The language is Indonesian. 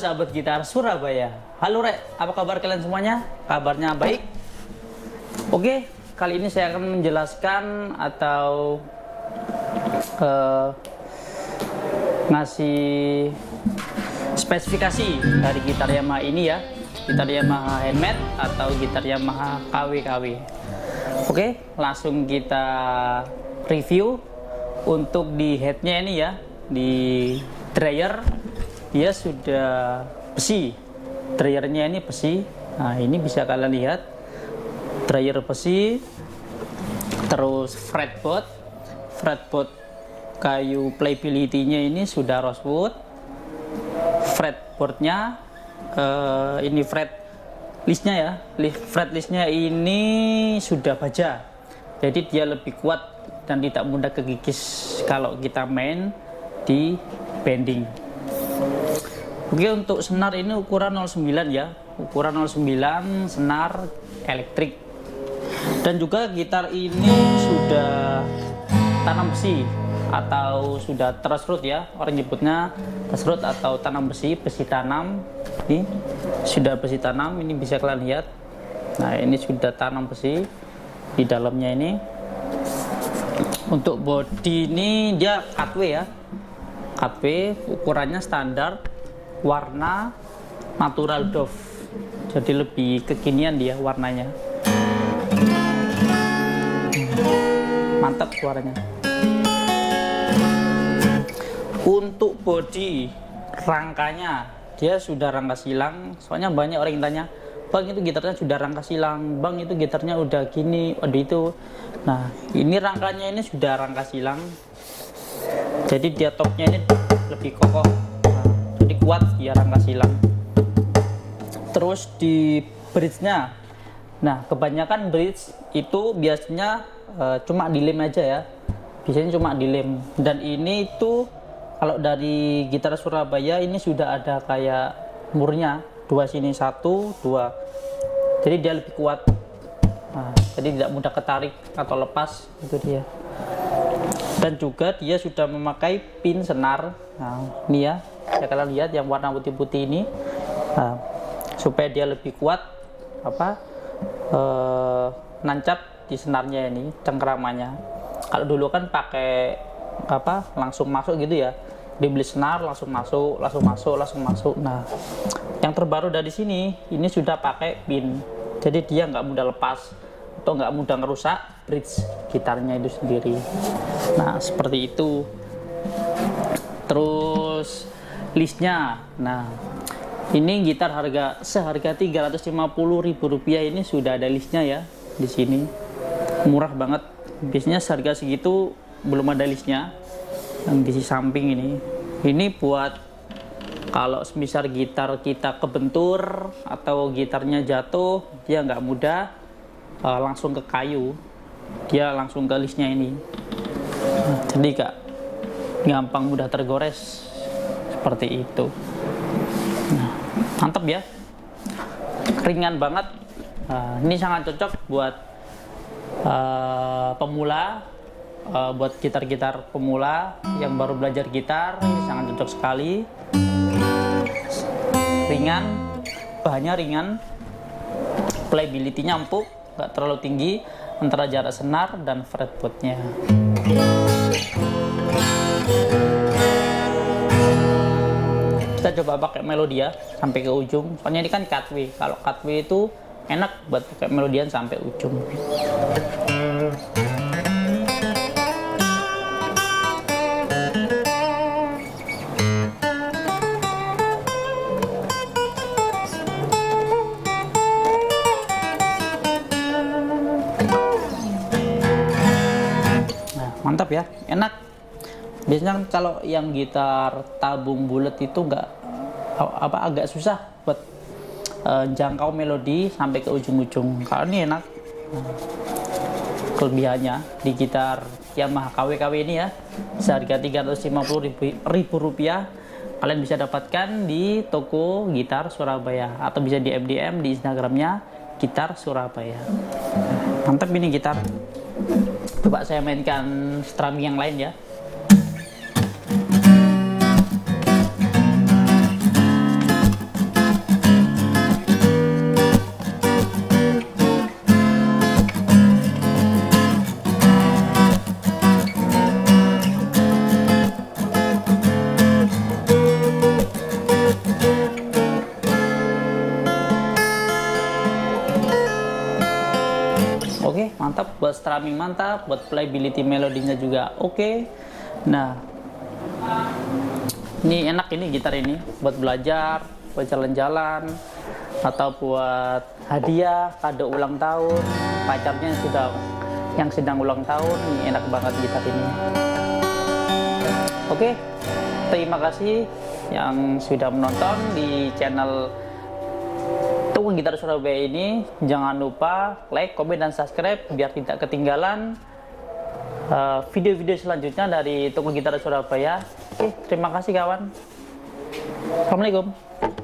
sahabat gitar Surabaya. Halo Rek, apa kabar kalian semuanya? Kabarnya baik? Oke, kali ini saya akan menjelaskan atau uh, ngasih spesifikasi dari gitar Yamaha ini ya. Gitar Yamaha handmade atau gitar Yamaha KW-KW. Oke, langsung kita review untuk di headnya ini ya, di dryer dia sudah besi. Dryernya ini besi. Nah ini bisa kalian lihat. Dryer besi terus fretboard. Fretboard kayu playability-nya ini sudah rosewood. Fretboardnya uh, ini fret listnya ya. Fret listnya ini sudah baja. Jadi dia lebih kuat dan tidak mudah kegigis kalau kita main di bending Oke untuk senar ini ukuran 09 ya. Ukuran 09 senar elektrik. Dan juga gitar ini sudah tanam besi atau sudah truss root ya. Orang nyebutnya truss root atau tanam besi besi tanam. Ini sudah besi tanam ini bisa kalian lihat. Nah ini sudah tanam besi di dalamnya ini. Untuk body ini dia cutway ya. Cutway ukurannya standar warna natural doff jadi lebih kekinian dia warnanya. Mantap suaranya. Untuk body rangkanya dia sudah rangka silang. Soalnya banyak orang yang tanya bang itu gitarnya sudah rangka silang. Bang itu gitarnya udah gini. Waduh itu. Nah ini rangkanya ini sudah rangka silang. Jadi dia topnya ini lebih kokoh kuat ya rangka silang terus di bridge-nya. Nah kebanyakan bridge itu biasanya uh, cuma dilem aja ya. Biasanya cuma dilem dan ini itu kalau dari gitar Surabaya ini sudah ada kayak murnya. Dua sini satu dua. Jadi dia lebih kuat. Nah, jadi tidak mudah ketarik atau lepas itu dia. Dan juga dia sudah memakai pin senar. Nah ini ya ya kalian lihat yang warna putih-putih ini nah, supaya dia lebih kuat apa eh, nancap di senarnya ini cengkeramannya kalau dulu kan pakai apa langsung masuk gitu ya. Dibeli senar langsung masuk langsung masuk langsung masuk. Nah yang terbaru dari sini ini sudah pakai pin. Jadi dia nggak mudah lepas atau nggak mudah ngerusak bridge gitarnya itu sendiri. Nah seperti itu. Terus listnya. Nah ini gitar harga seharga Rp350.000 ini sudah ada listnya ya di sini. Murah banget. Biasanya seharga segitu belum ada listnya yang di samping ini. Ini buat kalau semisal gitar kita kebentur atau gitarnya jatuh dia nggak mudah uh, langsung ke kayu. Dia langsung ke listnya ini. Nah, jadi gak gampang mudah tergores seperti itu. Nah, mantap ya. Ringan banget. Nah, ini sangat cocok buat uh, pemula uh, buat gitar-gitar pemula yang baru belajar gitar. Ini sangat cocok sekali. Ringan bahannya ringan. Playability-nya empuk nggak terlalu tinggi antara jarak senar dan fretboardnya coba pakai melodia sampai ke ujung. Soalnya ini kan cutway kalau cutway itu enak buat pakai melodian sampai ujung. Nah mantap ya. Enak. Biasanya kalau yang gitar tabung bulat itu nggak apa agak susah buat uh, jangkau melodi sampai ke ujung-ujung. Kalau ini enak. Kelebihannya di gitar Yamaha KW-KW ini ya seharga 350 ribu, rupiah. Kalian bisa dapatkan di toko gitar Surabaya atau bisa di MDM di Instagramnya gitar Surabaya. Mantap ini gitar. Coba saya mainkan strumming yang lain ya strumming mantap buat playability melodinya juga oke okay. nah ini enak ini gitar ini buat belajar buat jalan-jalan atau buat hadiah kado ulang tahun pacarnya sudah yang sedang ulang tahun ini enak banget gitar ini oke terima kasih yang sudah menonton di channel Gitar Surabaya ini jangan lupa like, komen, dan subscribe biar tidak ketinggalan uh, video-video uh, selanjutnya dari Tukang Gitar Surabaya. Oke, terima kasih kawan. Assalamualaikum.